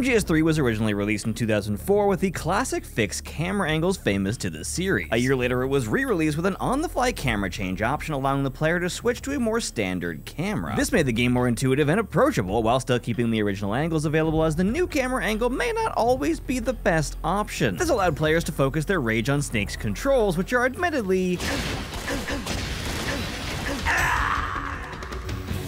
MGS3 was originally released in 2004 with the classic fixed camera angles famous to the series. A year later, it was re-released with an on-the-fly camera change option allowing the player to switch to a more standard camera. This made the game more intuitive and approachable while still keeping the original angles available as the new camera angle may not always be the best option. This allowed players to focus their rage on Snake's controls, which are admittedly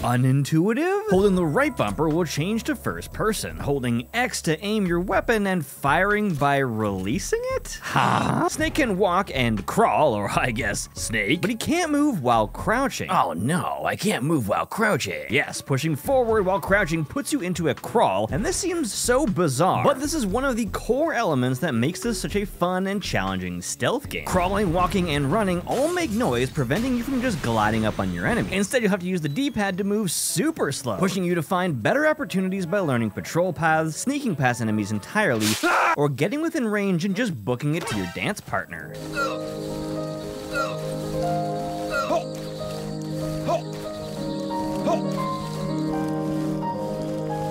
unintuitive? Holding the right bumper will change to first person, holding X to aim your weapon and firing by releasing it? Huh? Snake can walk and crawl, or I guess snake, but he can't move while crouching. Oh no, I can't move while crouching. Yes, pushing forward while crouching puts you into a crawl, and this seems so bizarre, but this is one of the core elements that makes this such a fun and challenging stealth game. Crawling, walking, and running all make noise, preventing you from just gliding up on your enemy. Instead, you'll have to use the D-pad to move super slow, pushing you to find better opportunities by learning patrol paths, sneaking past enemies entirely, or getting within range and just booking it to your dance partner.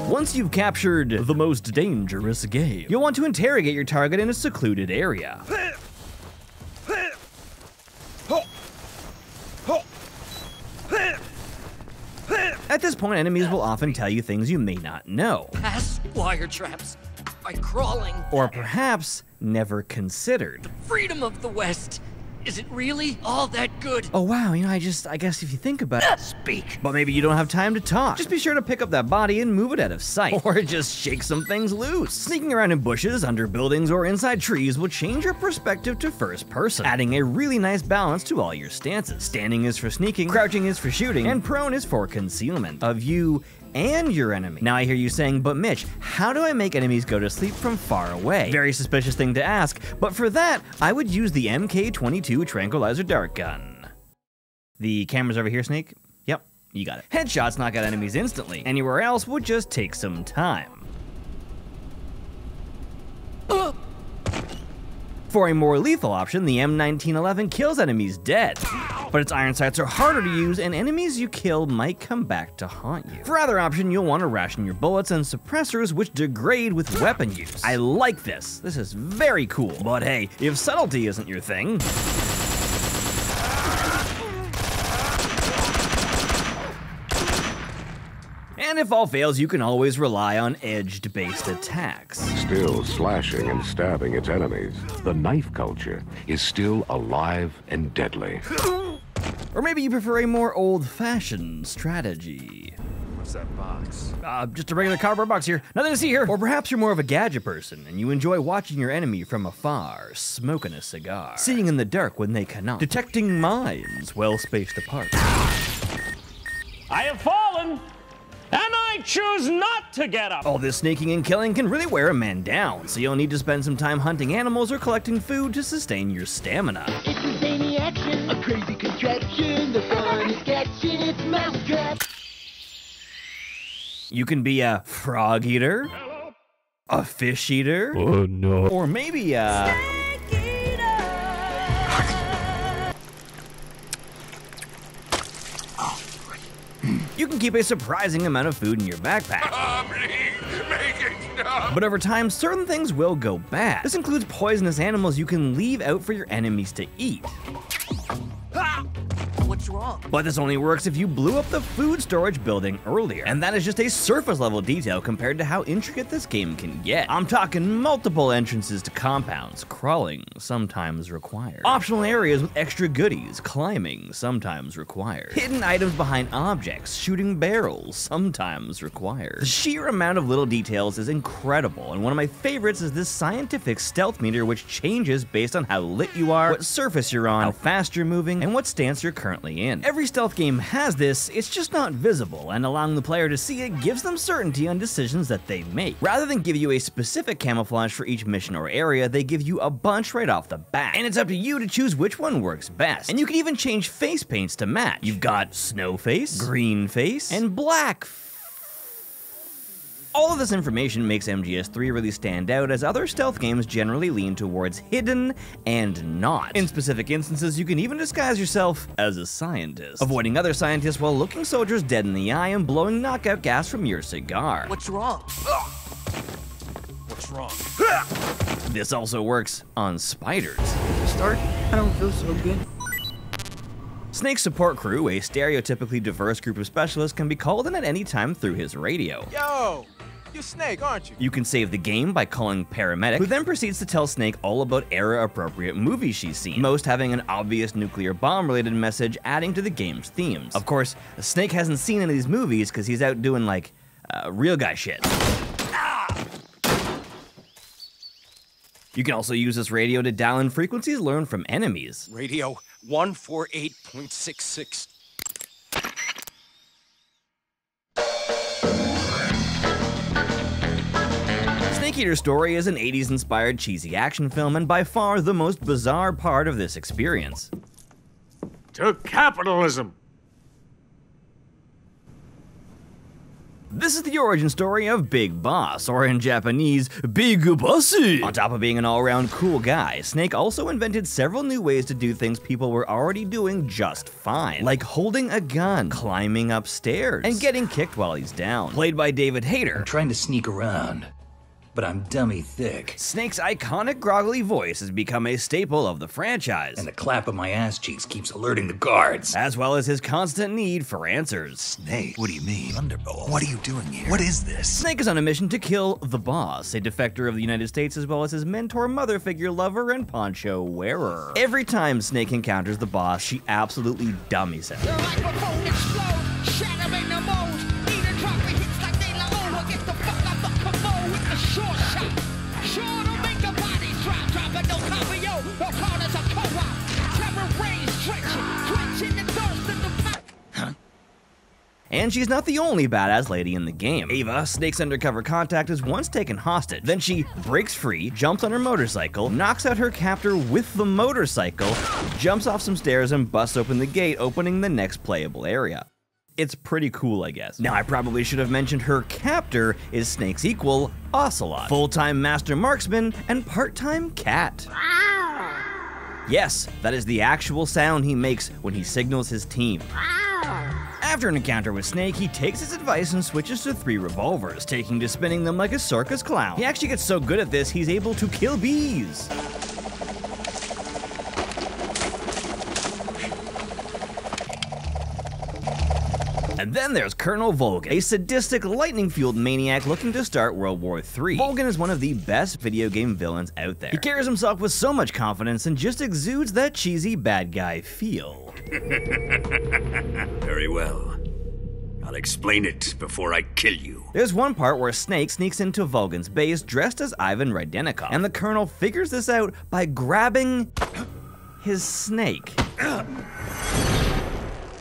Once you've captured the most dangerous game, you'll want to interrogate your target in a secluded area. At this point, enemies will often tell you things you may not know, Past wire traps by crawling. or perhaps never considered. The Freedom of the West. Is it really all that good? Oh wow, you know, I just, I guess if you think about it, Speak. but maybe you don't have time to talk. Just be sure to pick up that body and move it out of sight, or just shake some things loose. Sneaking around in bushes, under buildings, or inside trees will change your perspective to first person, adding a really nice balance to all your stances. Standing is for sneaking, crouching is for shooting, and prone is for concealment of you and your enemy. Now I hear you saying, but Mitch, how do I make enemies go to sleep from far away? Very suspicious thing to ask, but for that, I would use the MK22 Tranquilizer Dart Gun. The camera's over here, Snake? Yep, you got it. Headshots knock out enemies instantly. Anywhere else would just take some time. For a more lethal option, the M1911 kills enemies dead. But its iron sights are harder to use, and enemies you kill might come back to haunt you. For either option, you'll want to ration your bullets and suppressors, which degrade with weapon use. I like this. This is very cool. But hey, if subtlety isn't your thing, And if all fails, you can always rely on edged based attacks. Still slashing and stabbing its enemies, the knife culture is still alive and deadly. Or maybe you prefer a more old fashioned strategy. What's that box? Uh, just a regular cardboard box here. Nothing to see here. Or perhaps you're more of a gadget person and you enjoy watching your enemy from afar, smoking a cigar, seeing in the dark when they cannot, detecting mines well spaced apart. I have fallen, and I choose not to get up. All this sneaking and killing can really wear a man down, so you'll need to spend some time hunting animals or collecting food to sustain your stamina. Crazy. The fun is catching its mousetrap. You can be a frog eater, a fish eater, Oh no. or maybe a. You can keep a surprising amount of food in your backpack. But over time, certain things will go bad. This includes poisonous animals you can leave out for your enemies to eat. But this only works if you blew up the food storage building earlier. And that is just a surface level detail compared to how intricate this game can get. I'm talking multiple entrances to compounds, crawling sometimes required. Optional areas with extra goodies, climbing sometimes required. Hidden items behind objects, shooting barrels sometimes required. The sheer amount of little details is incredible, and one of my favorites is this scientific stealth meter which changes based on how lit you are, what surface you're on, how fast you're moving, and what stance you're currently in. Every stealth game has this, it's just not visible, and allowing the player to see it gives them certainty on decisions that they make. Rather than give you a specific camouflage for each mission or area, they give you a bunch right off the bat. And it's up to you to choose which one works best. And you can even change face paints to match. You've got snow face, green face, and black all of this information makes MGS3 really stand out as other stealth games generally lean towards hidden and not. In specific instances, you can even disguise yourself as a scientist, avoiding other scientists while looking soldiers dead in the eye and blowing knockout gas from your cigar. What's wrong? What's wrong? This also works on spiders. Start? I don't feel so good. Snake's support crew, a stereotypically diverse group of specialists, can be called in at any time through his radio. Yo, you Snake, aren't you? You can save the game by calling Paramedic, who then proceeds to tell Snake all about era-appropriate movies she's seen, most having an obvious nuclear bomb-related message adding to the game's themes. Of course, Snake hasn't seen any of these movies because he's out doing, like, uh, real guy shit. You can also use this radio to dial in frequencies learned from enemies. Radio 148.66. Snake Eater Story is an 80s inspired cheesy action film and by far the most bizarre part of this experience. To capitalism. This is the origin story of Big Boss, or in Japanese, Big Bossy. On top of being an all-around cool guy, Snake also invented several new ways to do things people were already doing just fine, like holding a gun, climbing upstairs, and getting kicked while he's down. Played by David Hayter, trying to sneak around, but I'm dummy thick. Snake's iconic groggly voice has become a staple of the franchise, And the clap of my ass cheeks keeps alerting the guards. as well as his constant need for answers. Snake, what do you mean? Thunderbolt. What are you doing here? What is this? Snake is on a mission to kill the boss, a defector of the United States, as well as his mentor, mother figure, lover, and poncho wearer. Every time Snake encounters the boss, she absolutely dummies him. And she's not the only badass lady in the game. EVA, Snake's undercover contact, is once taken hostage. Then she breaks free, jumps on her motorcycle, knocks out her captor with the motorcycle, jumps off some stairs, and busts open the gate, opening the next playable area. It's pretty cool, I guess. Now, I probably should have mentioned her captor is Snake's equal, Ocelot, full-time master marksman and part-time cat. Yes, that is the actual sound he makes when he signals his team. After an encounter with Snake, he takes his advice and switches to three revolvers, taking to spinning them like a circus clown. He actually gets so good at this, he's able to kill bees. Then there's Colonel Volgin, a sadistic, lightning-fueled maniac looking to start World War III. Volgin is one of the best video game villains out there. He carries himself with so much confidence and just exudes that cheesy bad guy feel. Very well. I'll explain it before I kill you. There's one part where Snake sneaks into Volgin's base dressed as Ivan Rydenikov, and the Colonel figures this out by grabbing his snake.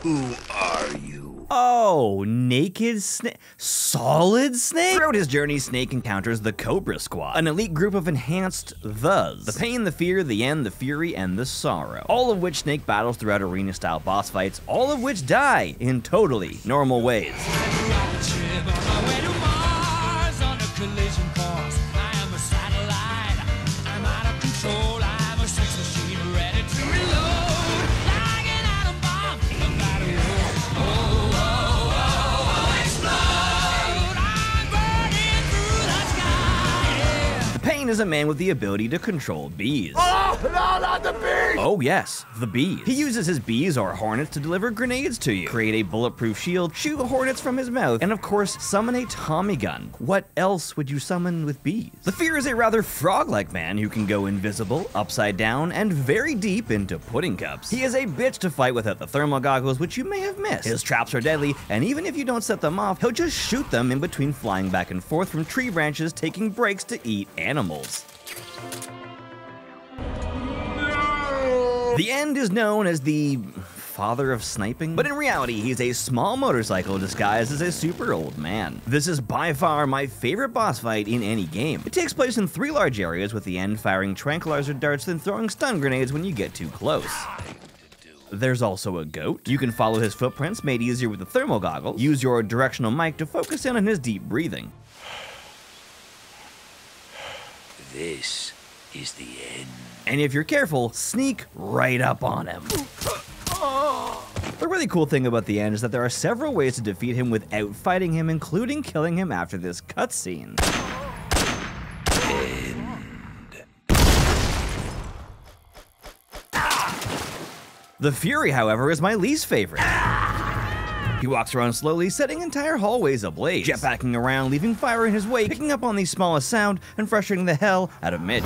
Who are you? Oh, naked snake, solid snake. Throughout his journey, Snake encounters the Cobra Squad, an elite group of enhanced thes. The pain, the fear, the end, the fury, and the sorrow. All of which Snake battles throughout arena-style boss fights, all of which die in totally normal ways. Is a man with the ability to control bees. Oh, no, not the bee! Oh yes, the bees. He uses his bees or hornets to deliver grenades to you, create a bulletproof shield, shoot the hornets from his mouth, and of course, summon a Tommy gun. What else would you summon with bees? The Fear is a rather frog-like man who can go invisible, upside down, and very deep into pudding cups. He is a bitch to fight without the thermal goggles, which you may have missed. His traps are deadly, and even if you don't set them off, he'll just shoot them in between flying back and forth from tree branches, taking breaks to eat animals. The end is known as the father of sniping, but in reality, he's a small motorcycle disguised as a super old man. This is by far my favorite boss fight in any game. It takes place in three large areas, with the end firing tranquilizer darts and throwing stun grenades when you get too close. There's also a goat. You can follow his footprints, made easier with the thermal goggle. Use your directional mic to focus in on his deep breathing. This is the end and if you're careful, sneak right up on him. The really cool thing about the end is that there are several ways to defeat him without fighting him, including killing him after this cutscene. The Fury, however, is my least favorite. He walks around slowly, setting entire hallways ablaze, jetpacking around, leaving fire in his wake, picking up on the smallest sound, and frustrating the hell out of Mitch.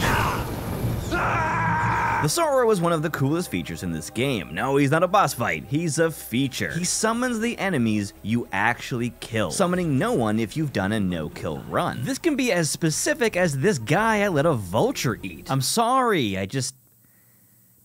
The Sorrow is one of the coolest features in this game. No, he's not a boss fight, he's a feature. He summons the enemies you actually kill, summoning no one if you've done a no-kill run. This can be as specific as this guy I let a vulture eat. I'm sorry, I just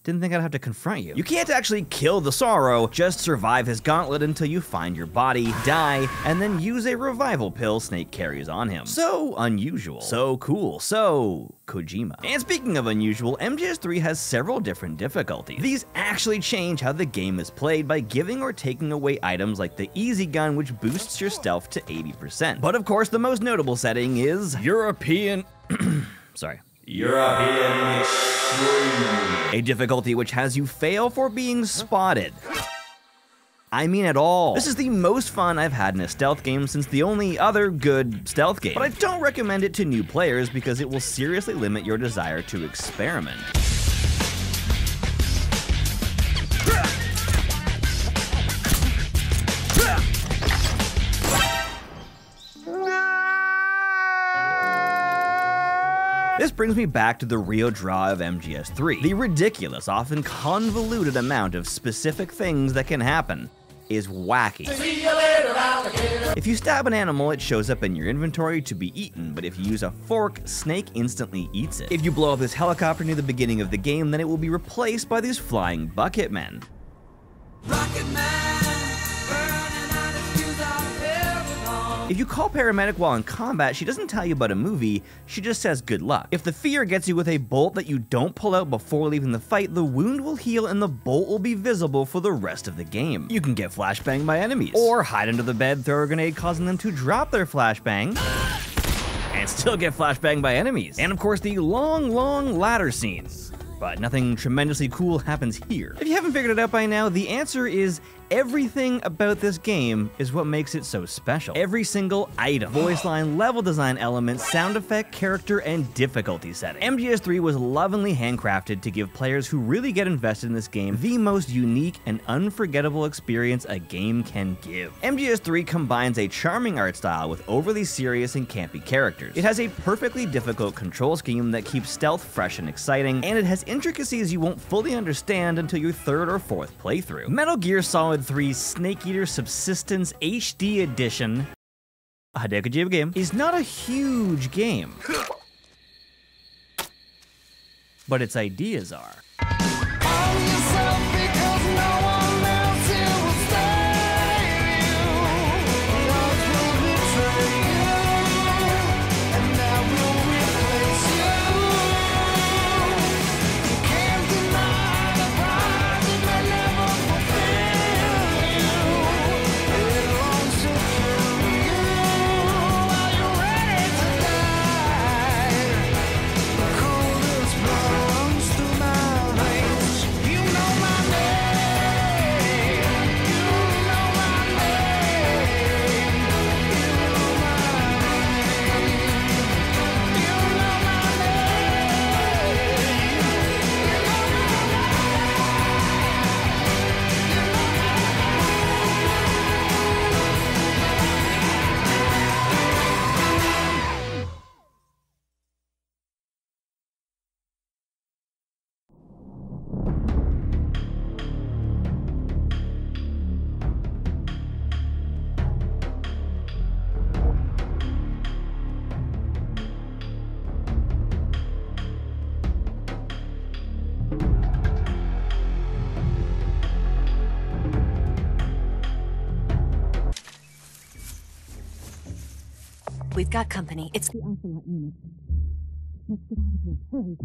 didn't think I'd have to confront you. You can't actually kill the Sorrow, just survive his gauntlet until you find your body, die, and then use a revival pill Snake carries on him. So unusual. So cool. So Kojima. And speaking of unusual, MGS3 has several different difficulties. These actually change how the game is played by giving or taking away items like the Easy Gun, which boosts your stealth to 80%. But of course, the most notable setting is European. Sorry. European a difficulty which has you fail for being spotted. I mean at all. This is the most fun I've had in a stealth game since the only other good stealth game, but I don't recommend it to new players because it will seriously limit your desire to experiment. This brings me back to the real draw of MGS3. The ridiculous, often convoluted amount of specific things that can happen is wacky. Later, if you stab an animal, it shows up in your inventory to be eaten, but if you use a fork, Snake instantly eats it. If you blow up this helicopter near the beginning of the game, then it will be replaced by these flying bucket men. Bucket man. If you call paramedic while in combat, she doesn't tell you about a movie, she just says good luck. If the fear gets you with a bolt that you don't pull out before leaving the fight, the wound will heal and the bolt will be visible for the rest of the game. You can get flashbang by enemies, or hide under the bed, throw a grenade causing them to drop their flashbang, and still get flashbang by enemies. And of course the long, long ladder scenes. But nothing tremendously cool happens here. If you haven't figured it out by now, the answer is Everything about this game is what makes it so special. Every single item, voice line, level design element, sound effect, character, and difficulty setting. MGS3 was lovingly handcrafted to give players who really get invested in this game the most unique and unforgettable experience a game can give. MGS3 combines a charming art style with overly serious and campy characters. It has a perfectly difficult control scheme that keeps stealth fresh and exciting, and it has intricacies you won't fully understand until your third or fourth playthrough. Metal Gear Solid 3 Snake Eater Subsistence HD Edition, a Hideo Kojima game, is not a huge game. But its ideas are. Got company. It's the Ocelot unit. Let's get out of here. Hurry.